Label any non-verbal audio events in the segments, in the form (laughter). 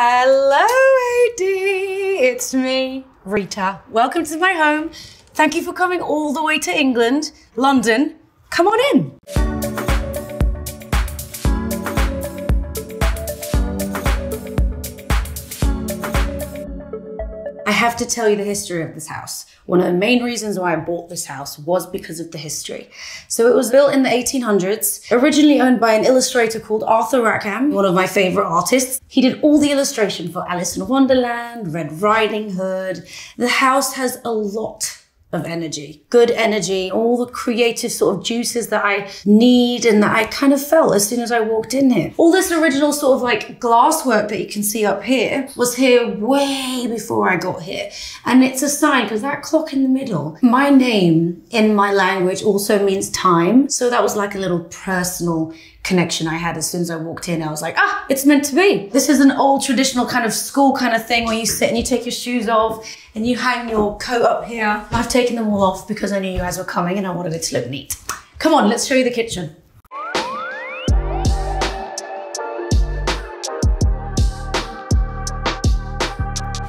Hello, AD. It's me, Rita. Welcome to my home. Thank you for coming all the way to England, London. Come on in. Have to tell you the history of this house. One of the main reasons why I bought this house was because of the history. So it was built in the 1800s, originally owned by an illustrator called Arthur Rackham, one of my favorite artists. He did all the illustration for Alice in Wonderland, Red Riding Hood. The house has a lot of energy, good energy, all the creative sort of juices that I need and that I kind of felt as soon as I walked in here. All this original sort of like glass work that you can see up here was here way before I got here. And it's a sign because that clock in the middle, my name in my language also means time. So that was like a little personal connection I had as soon as I walked in. I was like, ah, it's meant to be. This is an old traditional kind of school kind of thing where you sit and you take your shoes off and you hang your coat up here. I've taken them all off because I knew you guys were coming and I wanted it to look neat. Come on, let's show you the kitchen.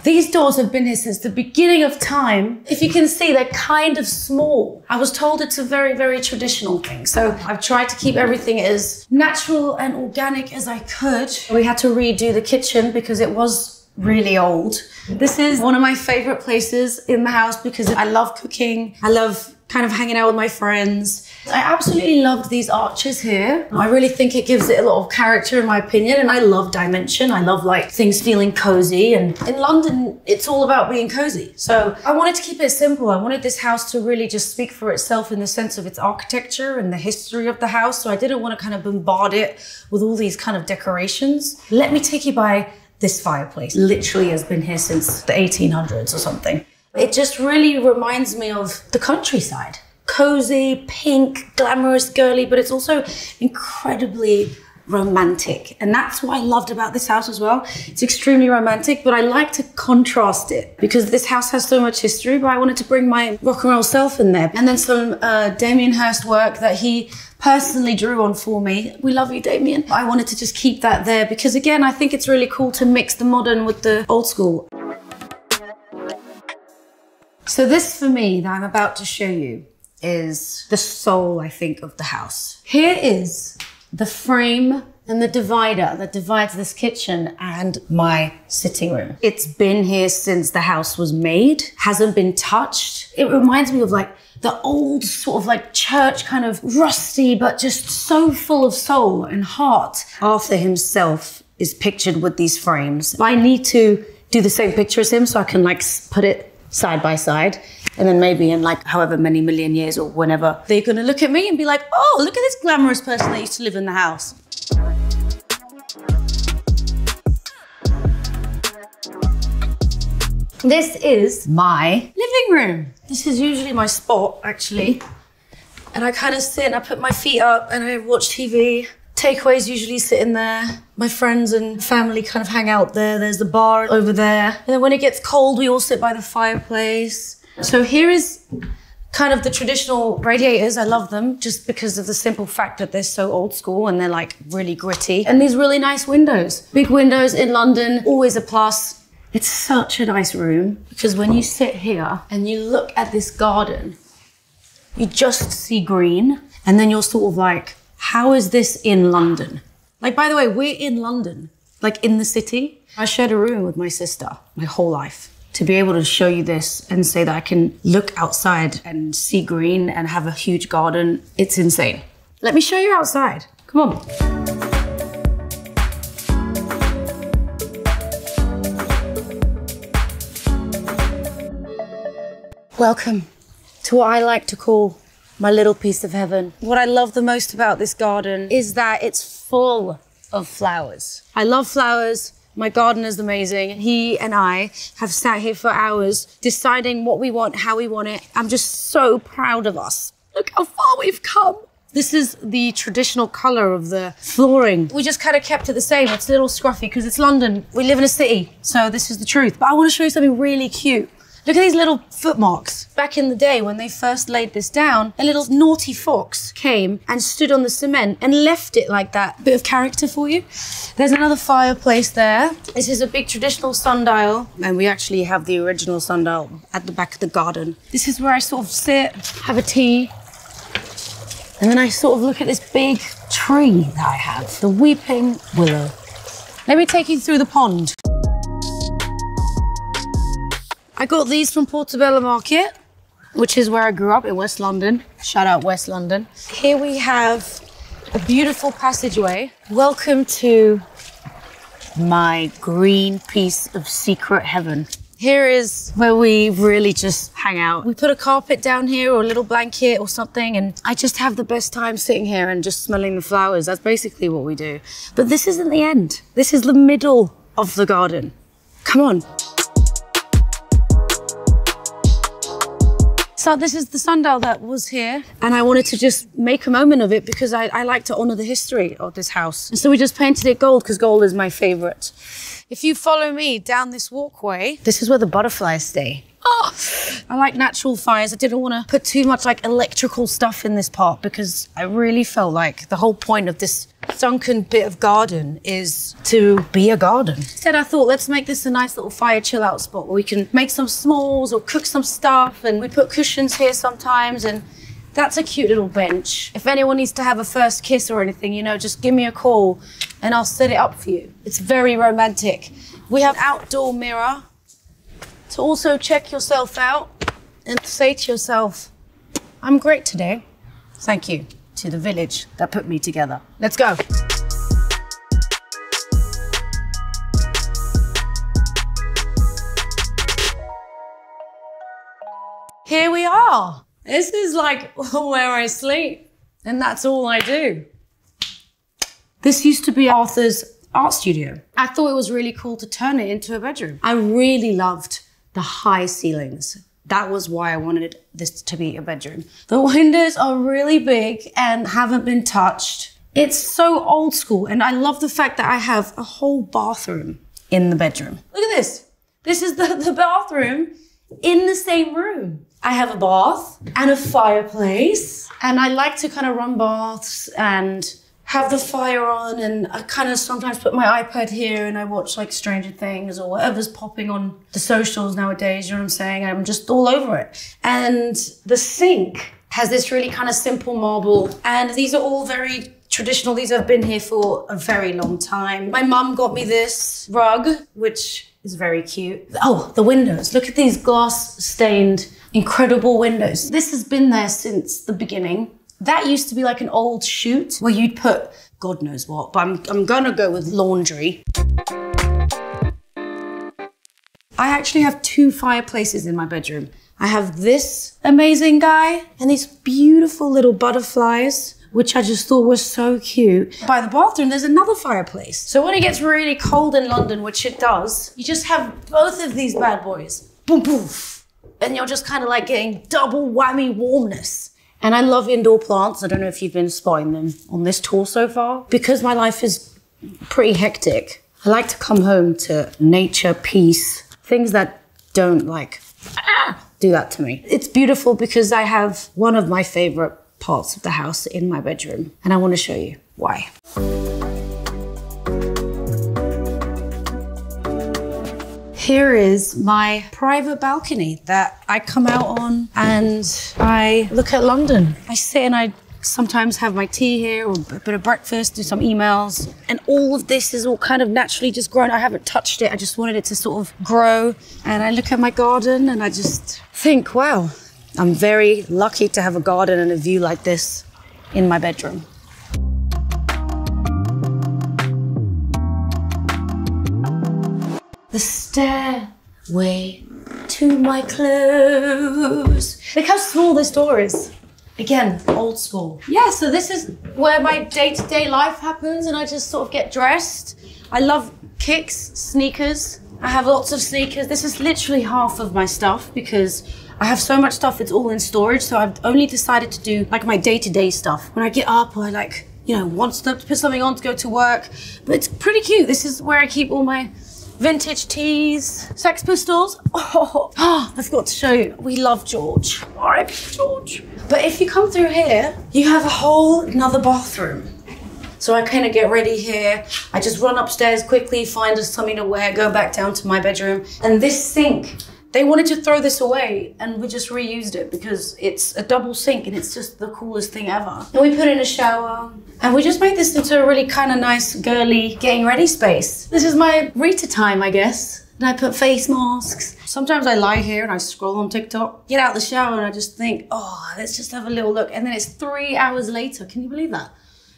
These doors have been here since the beginning of time. If you can see, they're kind of small. I was told it's a very, very traditional thing. So I've tried to keep everything as natural and organic as I could. We had to redo the kitchen because it was really old. This is one of my favorite places in the house because I love cooking. I love kind of hanging out with my friends. I absolutely loved these arches here. I really think it gives it a lot of character in my opinion and I love dimension. I love like things feeling cozy and in London it's all about being cozy. So I wanted to keep it simple. I wanted this house to really just speak for itself in the sense of its architecture and the history of the house. So I didn't want to kind of bombard it with all these kind of decorations. Let me take you by this fireplace. Literally has been here since the 1800s or something. It just really reminds me of the countryside. Cozy, pink, glamorous, girly, but it's also incredibly romantic. And that's what I loved about this house as well. It's extremely romantic, but I like to contrast it because this house has so much history, but I wanted to bring my rock and roll self in there. And then some uh, Damien Hirst work that he personally drew on for me. We love you, Damien. I wanted to just keep that there because again, I think it's really cool to mix the modern with the old school. So this for me that I'm about to show you is the soul, I think, of the house. Here is the frame and the divider that divides this kitchen and my sitting room. It's been here since the house was made, hasn't been touched. It reminds me of like the old sort of like church kind of rusty, but just so full of soul and heart. Arthur himself is pictured with these frames. I need to do the same picture as him so I can like put it side by side. And then maybe in like however many million years or whenever, they're gonna look at me and be like, oh, look at this glamorous person that used to live in the house. This is my living room. This is usually my spot, actually. And I kind of sit and I put my feet up and I watch TV. Takeaways usually sit in there. My friends and family kind of hang out there. There's the bar over there. And then when it gets cold, we all sit by the fireplace. So here is kind of the traditional radiators. I love them just because of the simple fact that they're so old school and they're like really gritty. And these really nice windows. Big windows in London, always a plus. It's such a nice room because when you sit here and you look at this garden, you just see green and then you're sort of like, how is this in London? Like, by the way, we're in London, like in the city. I shared a room with my sister my whole life. To be able to show you this and say that I can look outside and see green and have a huge garden, it's insane. Let me show you outside. Come on. Welcome to what I like to call my little piece of heaven. What I love the most about this garden is that it's full of flowers. I love flowers. My gardener's amazing. He and I have sat here for hours deciding what we want, how we want it. I'm just so proud of us. Look how far we've come. This is the traditional color of the flooring. We just kind of kept it the same. It's a little scruffy because it's London. We live in a city, so this is the truth. But I want to show you something really cute. Look at these little footmarks. Back in the day when they first laid this down, a little naughty fox came and stood on the cement and left it like that. Bit of character for you. There's another fireplace there. This is a big traditional sundial, and we actually have the original sundial at the back of the garden. This is where I sort of sit, have a tea, and then I sort of look at this big tree that I have, the weeping willow. Let me take you through the pond. I got these from Portobello Market, which is where I grew up in West London. Shout out West London. Here we have a beautiful passageway. Welcome to my green piece of secret heaven. Here is where we really just hang out. We put a carpet down here or a little blanket or something, and I just have the best time sitting here and just smelling the flowers. That's basically what we do. But this isn't the end. This is the middle of the garden. Come on. So this is the sundial that was here, and I wanted to just make a moment of it because I, I like to honor the history of this house. And so we just painted it gold because gold is my favorite. If you follow me down this walkway, this is where the butterflies stay. I like natural fires. I didn't want to put too much like electrical stuff in this part because I really felt like the whole point of this sunken bit of garden is to be a garden. Instead, I thought let's make this a nice little fire chill out spot where we can make some s'mores or cook some stuff, and we put cushions here sometimes and. That's a cute little bench. If anyone needs to have a first kiss or anything, you know, just give me a call and I'll set it up for you. It's very romantic. We have outdoor mirror to also check yourself out and say to yourself, I'm great today. Thank you to the village that put me together. Let's go. Here we are. This is like (laughs) where I sleep, and that's all I do. This used to be Arthur's art studio. I thought it was really cool to turn it into a bedroom. I really loved the high ceilings. That was why I wanted this to be a bedroom. The windows are really big and haven't been touched. It's so old school, and I love the fact that I have a whole bathroom in the bedroom. Look at this. This is the, (laughs) the bathroom in the same room. I have a bath and a fireplace, and I like to kind of run baths and have the fire on and I kind of sometimes put my iPad here and I watch like Stranger Things or whatever's popping on the socials nowadays, you know what I'm saying? I'm just all over it. And the sink has this really kind of simple marble and these are all very traditional. These have been here for a very long time. My mum got me this rug, which is very cute. Oh, the windows. Look at these glass stained, incredible windows. This has been there since the beginning. That used to be like an old chute where you'd put God knows what, but I'm, I'm gonna go with laundry. I actually have two fireplaces in my bedroom. I have this amazing guy and these beautiful little butterflies, which I just thought was so cute. By the bathroom, there's another fireplace. So when it gets really cold in London, which it does, you just have both of these bad boys. Boom, poof. And you're just kind of like getting double whammy warmness. And I love indoor plants. I don't know if you've been spotting them on this tour so far. Because my life is pretty hectic, I like to come home to nature, peace, things that don't like ah, do that to me. It's beautiful because I have one of my favorite parts of the house in my bedroom, and I want to show you why. Here is my private balcony that I come out on and I look at London. I sit and I sometimes have my tea here or a bit of breakfast, do some emails. And all of this is all kind of naturally just grown. I haven't touched it. I just wanted it to sort of grow. And I look at my garden and I just think, wow, I'm very lucky to have a garden and a view like this in my bedroom. The stairway to my clothes. Look how small this door is. Again, old school. Yeah, so this is where my day to day life happens, and I just sort of get dressed. I love kicks, sneakers. I have lots of sneakers. This is literally half of my stuff because I have so much stuff, it's all in storage. So I've only decided to do like my day to day stuff. When I get up, I like, you know, want to put something on to go to work. But it's pretty cute. This is where I keep all my vintage tees, Sex Pistols. (laughs) Oh, oh, I forgot to show you. We love George. All right, George. But if you come through here, you have a whole another bathroom. So I kind of get ready here. I just run upstairs quickly, find us something to wear, go back down to my bedroom. And this sink, they wanted to throw this away and we just reused it because it's a double sink and it's just the coolest thing ever. And we put in a shower and we just made this into a really kind of nice, girly, getting ready space. This is my Rita time, I guess. And I put face masks. Sometimes I lie here and I scroll on TikTok, get out the shower and I just think, oh, let's just have a little look. And then it's three hours later. Can you believe that?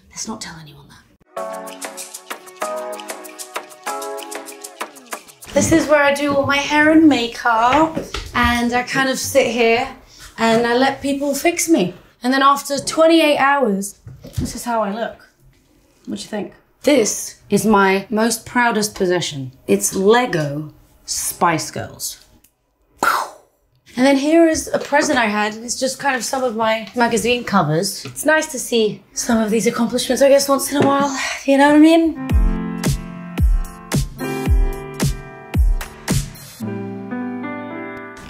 Let's not tell anyone that. This is where I do all my hair and makeup and I kind of sit here and I let people fix me. And then after 28 hours, this is how I look. What do you think? This is my most proudest possession. It's Lego Spice Girls. And then here is a present I had. It's just kind of some of my magazine covers. It's nice to see some of these accomplishments, I guess, once in a while. You know what I mean?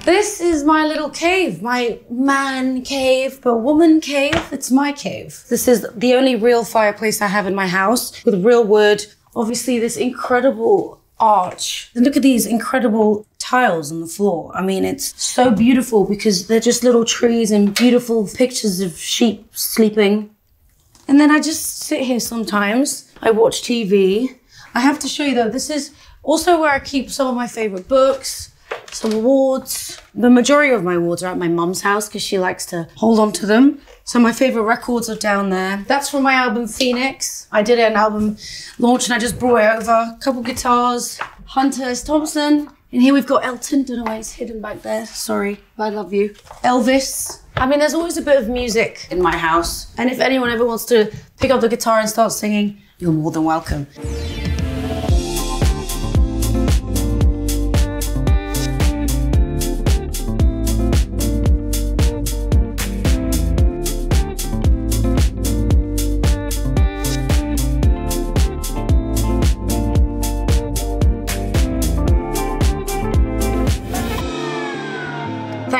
This is my little cave, my man cave, but woman cave. It's my cave. This is the only real fireplace I have in my house with real wood. Obviously, this incredible arch. And look at these incredible tiles on the floor. I mean, it's so beautiful because they're just little trees and beautiful pictures of sheep sleeping. And then I just sit here sometimes. I watch TV. I have to show you though, this is also where I keep some of my favorite books some awards. The majority of my awards are at my mum's house because she likes to hold on to them. So my favorite records are down there. That's from my album Phoenix. I did an album launch and I just brought it over. A couple guitars, Hunter S. Thompson. And here we've got Elton. Don't know why he's hidden back there. Sorry, I love you. Elvis. I mean, there's always a bit of music in my house. And if anyone ever wants to pick up the guitar and start singing, you're more than welcome.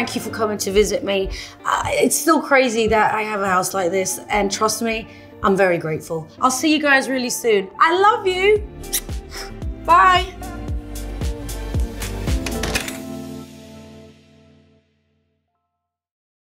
Thank you for coming to visit me. Uh, it's still crazy that I have a house like this, and trust me, I'm very grateful. I'll see you guys really soon. I love you. Bye.